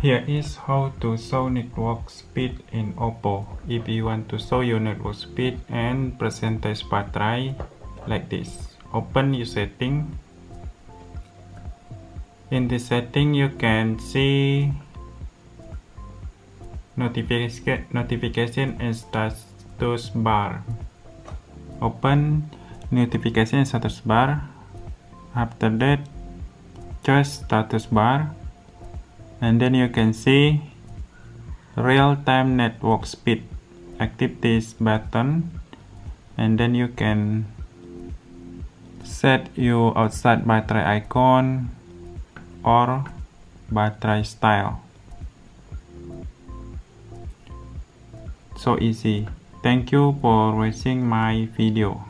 Here is how to show network speed in Oppo. If you want to show your network speed and percentage battery like this. Open your setting. In the setting you can see notification notification and status bar. Open notification status bar. After that choose status bar and then you can see real-time network speed active this button. And then you can set your outside battery icon or battery style. So easy. Thank you for watching my video